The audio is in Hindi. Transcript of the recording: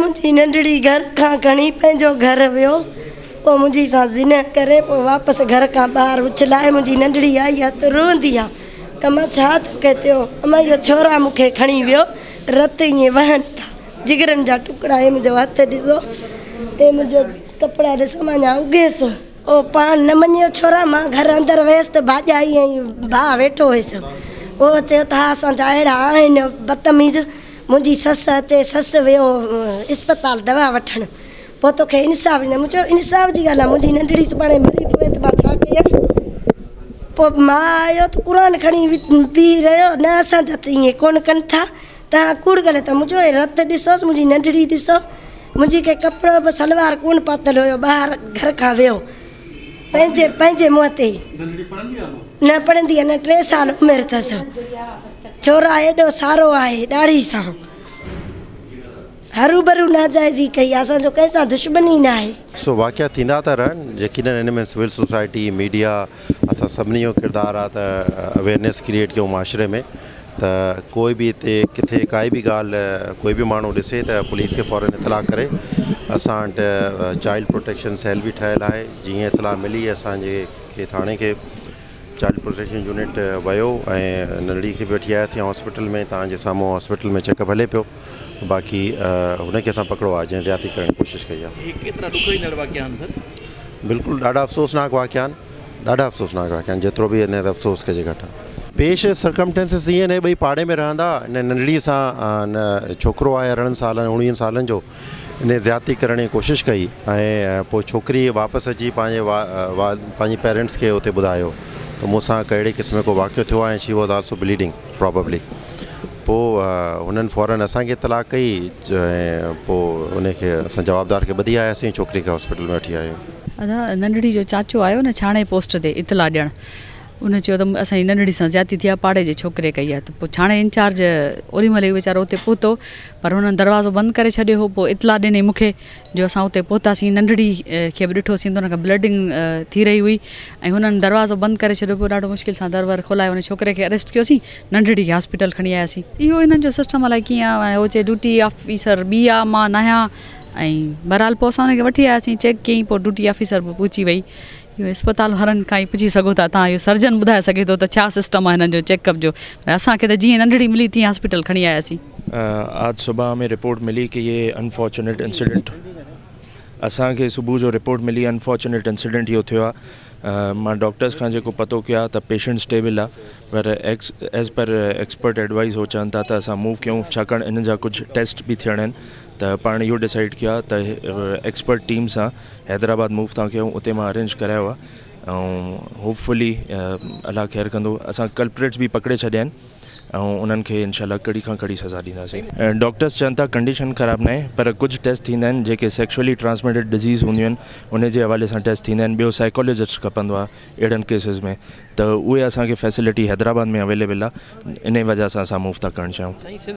मुंहिंजी नंढड़ी घर खां खणी पंहिंजो घर वियो। पोइ मुंहिंजी सां ज़िन करे पोइ वापसि घर खां ॿाहिरि उछलाए मुंहिंजी नंढड़ी आई आहे त रोंदी आहे त अमा इहो छोरा मूंखे खणी वियो, रत ईअं वहनि था। जिगरनि जा टुकड़ा हे मुंहिंजो हथु ॾिसो, हे मुंहिंजो कपिड़ा ॾिसो, माँ अञा उगेसि। ओ पाण न मञियो छोरा, माँ घर अंदरि वियसि त भाॼाई ऐं वेठो हुयसि। उहो चयो त हा असांजा अहिड़ा बदतमीज़। मुंहिंजी ससु अचे ससु वियो अ, इस्पताल दवा पोइ तोखे इंसाफ़ ॾींदमि मूं चयो इंसाफ़ आहे मुंहिंजी नंढड़ी सुभाणे मरी पवे त माँ आयो त क़ुर खणी वि- बीह रहियो न असांजा त ईअं कोन कनि था। तव्हां त हे रत ॾिसोसि मुंहिंजी नंढड़ी ॾिसो। मुंहिंजी के कपिड़ो बि सलवार कोन पातल हुयो ॿाहिरि घर खां वियो। पंहिंजे पंहिंजे ते। न आहे न टे साल उमिरि अथसि। छोरा एॾो सारो आहे ॾाढी सां। हरू भरू नाजाइज़ी कई आहे असांजो दुश्मनी न आहे सो वाक़िया थींदा यकीननि हिन में सिविल सोसाइटी, मीडिया असां सभिनी जो किरदारु अवेयरनेस क्रिएट कयूं माशरे में। त कोई बि हिते किथे काई बि ॻाल्हि कोई बि माण्हू ॾिसे त पुलिस खे फ़ौरन इतलाह करे। असां चाइल्ड प्रोटेक्शन सेल बि ठहियलु आहे जीअं इतलाह मिली असांजे खे थाणे खे चाइल्ड प्रोटेक्शन यूनिट वियो ऐं नंढड़ी खे बि वठी आयासीं हॉस्पिटल में। तव्हांजे साम्हूं हॉस्पिटल में चेकअप हले पियो। बाक़ी हुनखे असां पकड़ो आहे जंहिं ज़्यादती करण जी कोशिशि कई आहे। बिल्कुलु ॾाढा अफ़सोसनाक वाक़िया आहिनि। ॾाढा अफ़सोसनाक वाक़िया आहिनि जेतिरो बि हिन ते अफ़सोस कजे घटि आहे। पेश सरकमटेंसिस ईअं ने ॿई पाड़े में रहंदा हिन नंढड़ी सां छोकिरो आहे अरिड़हनि सालनि उणिवीहनि सालनि जो इन ज़्यादती करण जी कोशिशि कई। ऐं पोइ छोकिरी वापसि अची पंहिंजे वा वा पंहिंजे पेरेंट्स खे हुते ॿुधायो। मूंसां कहिड़े क़िस्म को वाक़ियो थियो she was also bleeding probably पोइ फ़ौरन असांखे इतलाह कई ऐं जवाबदार खे ॿधी आयासीं, छोकिरी खे हॉस्पिटल में वठी आया। अदा नंढड़ी जो चाचो आयो न, छाणे पोस्ट ते इतला ॾियणु। उन चयो त असांजी नंढड़ी सां ज्याती थी पाड़े जे छोकिरे कई आहे त पोइ इंचार्ज ओॾी महिल वीचारो उते पहुतो पर हुननि दरवाज़ो बंदि करे छॾियो हो पोइ इतला ॾिनी मूंखे, जो असां उते पहुतासीं नंढड़ी खे बि ॾिठोसीं त हुनखे ब्लडिंग थी रही हुई, ऐं दरवाज़ो बंदि करे छॾियो पोइ ॾाढो मुश्किल सां दर वर खोलाए हुन छोकिरे खे अरेस्ट कयोसीं नंढड़ी खे हॉस्पिटल खणी आयासीं इहो हिननि जो सिस्टम अलाए कीअं आहे हो ड्यूटी ऑफिसर ॿी आहे माँ न बहरहाल पोइ असां हुनखे वठी चेक कयईं ड्यूटी ऑफिसर बि वई इहो अस्पताल वारनि खां ई पुछी सघो था तव्हां इहो सर्जन ॿुधाए सघे थो त छा सिस्टम आहे हिननि जो चेकअप जो? असांखे त जीअं नंढड़ी मिली तीअं हॉस्पिटल खणी आयासीं। आज सुबह में रिपोर्ट मिली कि ये अनफॉर्चुनेट इंसिडेंट असांखे सुबुह जो रिपोर्ट मिली अनफॉर्चुनेट इंसिडेंट इहो थियो आहे माँ डॉक्टर्स खां जेको पतो कयो, त पेशेंट स्टेबल आहे पर एक्स एज़ पर एक्सपर्ट एडवाइस हो चवनि था त मूव कयूं। छाकाणि इन जा कुझु टेस्ट बि थियणा त पाण इहो डिसाइड कयो आहे एक्सपर्ट टीम सां हैदराबाद मूव था कयूं। उते अरेंज करायो होपफुली अलाह ख़ैरु कंदो। असां कल्प्रेट्स बि पकड़े छॾिया ऐं उन्हनि इनशाला कड़ी खां कड़ी सज़ा ऐं डॉक्टर्स चवनि था, कंडीशन ख़राबु न पर कुझु टेस्ट थींदा आहिनि जेके सेक्शुअली ट्रांसमिटेड डिज़ीज़ हूंदियूं आहिनि, उन जे हवाले सां टेस्ट थींदा आहिनि। ॿियो साइकोलॉजिस्ट खपंदो केसिस में। त उहे असांखे फैसिलिटी हैदराबाद में अवेलेबल आहे। इन वजह सां असां मूव था करणु चाहियूं। साईं